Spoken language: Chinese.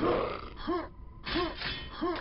哼哼哼哼